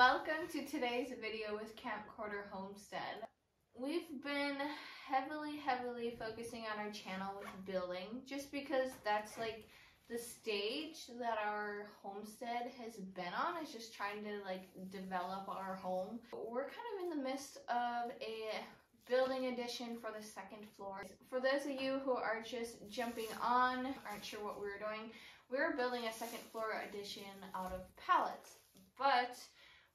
welcome to today's video with Camp Camcorder Homestead. We've been heavily, heavily focusing on our channel with building just because that's like the stage that our homestead has been on is just trying to like develop our home. We're kind of in the midst of a building addition for the second floor. For those of you who are just jumping on, aren't sure what we were doing, we were building a second floor addition out of pallets. But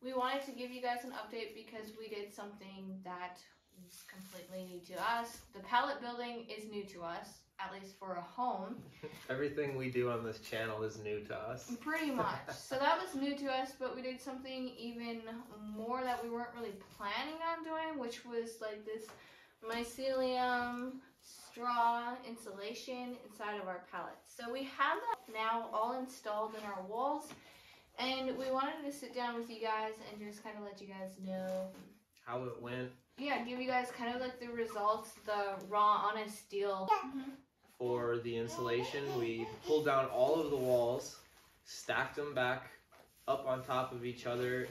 we wanted to give you guys an update because we did something that was completely new to us. The pallet building is new to us, at least for a home. Everything we do on this channel is new to us. Pretty much. so that was new to us, but we did something even more that we weren't really planning on doing, which was like this mycelium straw insulation inside of our pallets. So we have that now all installed in our walls and we wanted to sit down with you guys and just kind of let you guys know how it went. Yeah, give you guys kind of like the results, the raw, honest deal. Mm-hmm. For the insulation, we pulled down all of the walls, stacked them back up on top of each other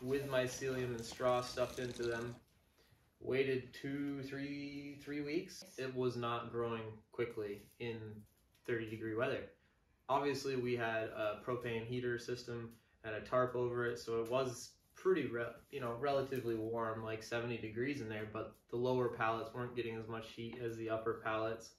with mycelium and straw stuffed into them. Waited two, three, three weeks. It was not growing quickly in 30 degree weather obviously we had a propane heater system and a tarp over it, so it was pretty, you know, relatively warm, like 70 degrees in there, but the lower pallets weren't getting as much heat as the upper pallets.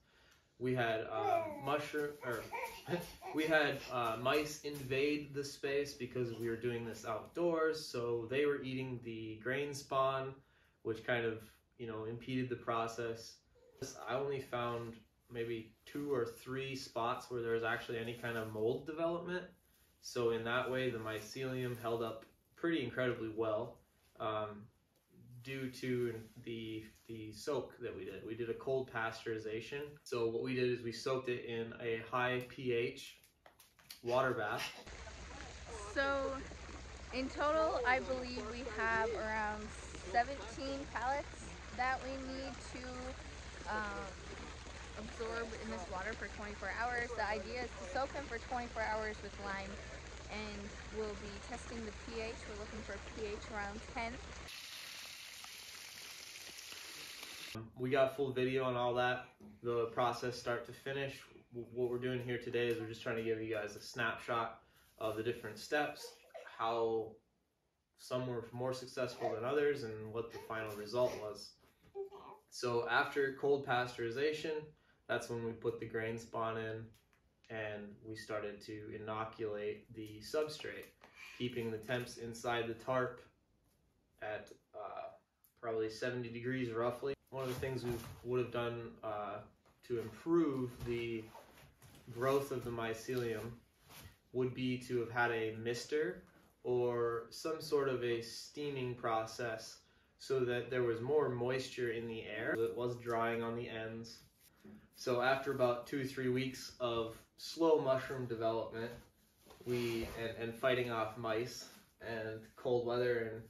We had uh, mushroom, or we had uh, mice invade the space because we were doing this outdoors, so they were eating the grain spawn, which kind of, you know, impeded the process. I only found maybe two or three spots where there was actually any kind of mold development. So in that way, the mycelium held up pretty incredibly well um, due to the the soak that we did. We did a cold pasteurization. So what we did is we soaked it in a high pH water bath. So in total, I believe we have around 17 pallets that we need to um, absorb in this water for 24 hours. The idea is to soak them for 24 hours with lime and we'll be testing the pH. We're looking for a pH around 10. We got full video on all that, the process start to finish. What we're doing here today is we're just trying to give you guys a snapshot of the different steps, how some were more successful than others, and what the final result was. So after cold pasteurization, that's when we put the grain spawn in and we started to inoculate the substrate, keeping the temps inside the tarp at uh, probably 70 degrees roughly. One of the things we would have done uh, to improve the growth of the mycelium would be to have had a mister or some sort of a steaming process so that there was more moisture in the air. So It was drying on the ends so after about two, three weeks of slow mushroom development, we and, and fighting off mice and cold weather and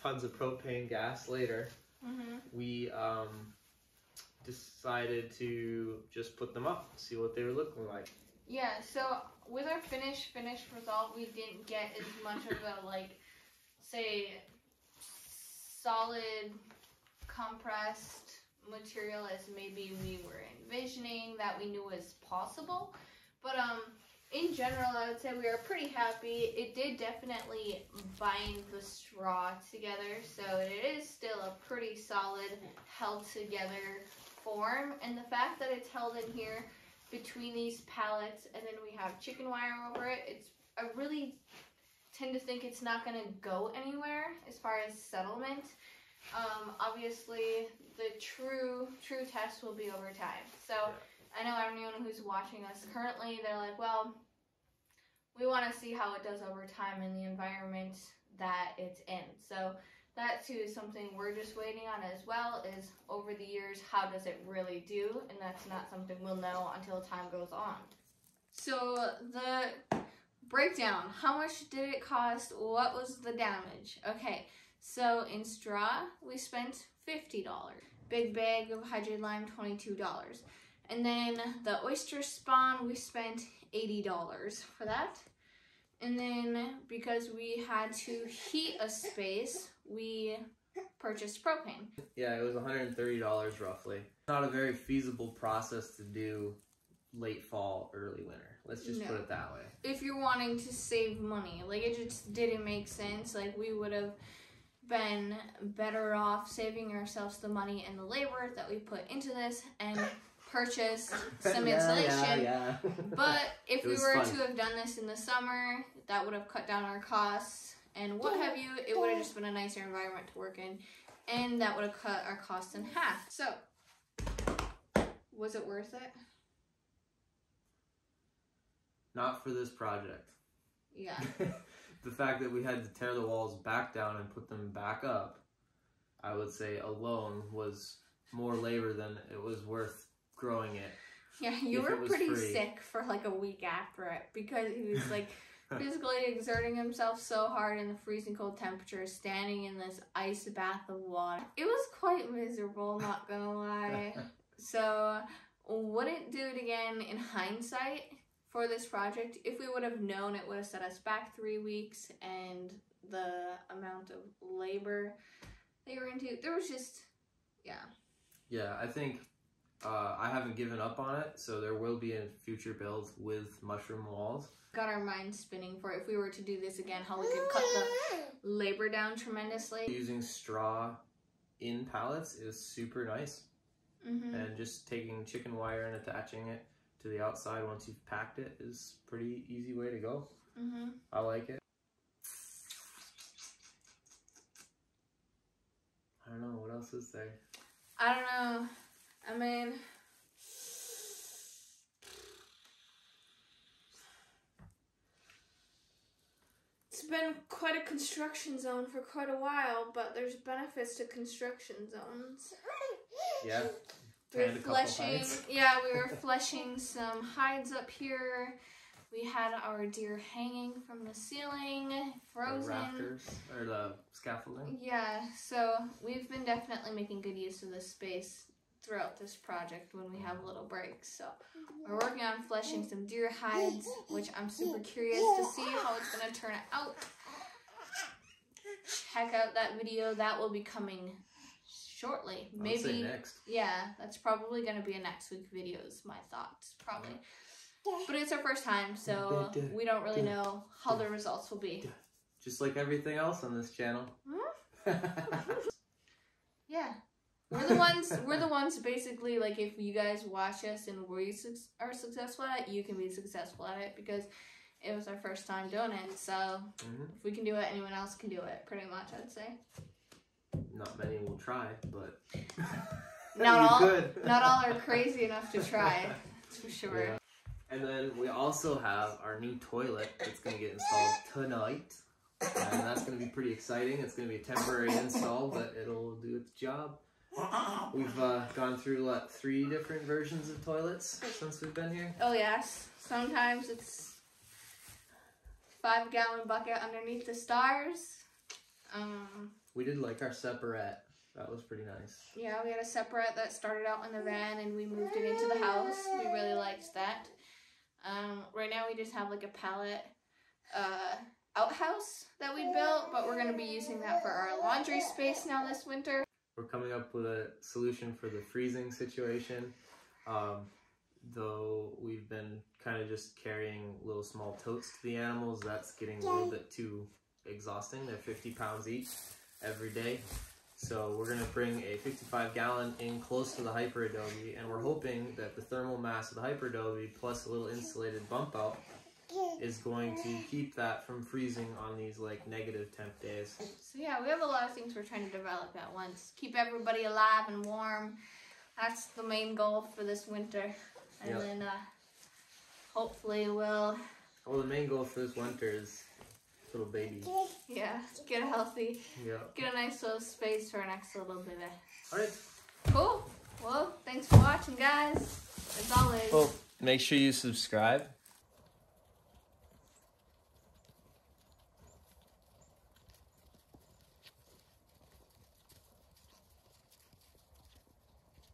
tons of propane gas later, mm-hmm. we um, decided to just put them up, see what they were looking like. Yeah, so with our finished finished result, we didn't get as much of a like, say, solid compressed material as maybe we were envisioning that we knew was possible. But um, in general, I would say we are pretty happy. It did definitely bind the straw together, so it is still a pretty solid, held together form. And the fact that it's held in here between these pallets and then we have chicken wire over it, it's I really tend to think it's not going to go anywhere as far as settlement. Um, obviously, the true true test will be over time. So yeah. I know everyone who's watching us currently, they're like, well, we want to see how it does over time in the environment that it's in. So that too is something we're just waiting on as well. Is over the years, how does it really do? And that's not something we'll know until time goes on. So the breakdown. How much did it cost? What was the damage? Okay. So in straw, we spent $50. Big bag of hydrated lime, $22. And then the oyster spawn, we spent $80 for that. And then because we had to heat a space, we purchased propane. Yeah, it was $130 roughly. Not a very feasible process to do late fall, early winter. Let's just put it that way. If you're wanting to save money, like it just didn't make sense. Like we would have been better off saving ourselves the money and the labor that we put into this and purchased some insulation. Yeah, yeah. But if we were fun. to have done this in the summer, that would have cut down our costs and what have you. It would have just been a nicer environment to work in, and that would have cut our costs in half. So, was it worth it? Not for this project. Yeah. the fact that we had to tear the walls back down and put them back up, I would say alone was more labor than it was worth growing it. Yeah, you were pretty free. sick for like a week after it because he was like physically exerting himself so hard in the freezing cold temperatures, standing in this ice bath of water. It was quite miserable, not gonna lie. So, wouldn't do it again in hindsight for this project. If we would have known, it would have set us back three weeks and the amount of labor they were into. There was just, yeah. Yeah, I think uh, I haven't given up on it, so there will be a future build with mushroom walls. got our minds spinning for if we were to do this again, how we could cut the labor down tremendously. Using straw in pallets is super nice, hmm and just taking chicken wire and attaching it to the outside once you've packed it is pretty easy way to go. hmm I like it. I don't know what else is there. I don't know. I mean, it's been quite a construction zone for quite a while, but there's benefits to construction zones. Yeah, were Tanned a couple fleshing, yeah, we were fleshing some hides up here. We had our deer hanging from the ceiling, frozen. the rafters or the scaffolding. Yeah, so we've been definitely making good use of this space throughout this project when we have mm. little breaks. So we're working on fleshing some deer hides, which I'm super curious to see how it's gonna turn out. Check out that video. That will be coming shortly. I would say Maybe next. yeah, that's probably gonna be a next week videos. My thoughts probably. But it's our first time, so we don't really know how the results will be. Just like everything else on this channel. Yeah. We're the ones. We're the ones. Basically, like if you guys watch us and we suc are successful at it, you can be successful at it because it was our first time doing it. So Mhm. if we can do it, anyone else can do it. Pretty much, I'd say. Not many will try, but Not all- could. Not all are crazy enough to try. That's for sure. Yeah. And then we also have our new toilet that's going to get installed tonight. And that's going to be pretty exciting. It's going to be a temporary install, but it'll do its job. We've uh, gone through, what, three different versions of toilets since we've been here? Oh yes. Sometimes it's five gallon bucket underneath the stars. Um. We did like our separate. That was pretty nice. Yeah, we had a separate that started out in the van and we moved it into the house. We really liked that. Um, right now we just have like a pallet uh, outhouse that we built, but we're gonna be using that for our laundry space now this winter. We're coming up with a solution for the freezing situation. Um, though we've been kind of just carrying little small totes to the animals, that's getting a little bit too exhausting. They're 50 pounds each every day. So we're going to bring a 55 gallon in close to the Hyper Adobe, and we're hoping that the thermal mass of the Hyper Adobe plus a little insulated bump out is going to keep that from freezing on these like negative temp days. So yeah, we have a lot of things we're trying to develop at once. Keep everybody alive and warm. That's the main goal for this winter. And Yep. then uh, hopefully we'll Well, the main goal for this winter is little baby. yeah get healthy, Yeah. get a nice little space for our next little baby. All right. Cool. Well, thanks for watching, guys. As always. Well, make sure you subscribe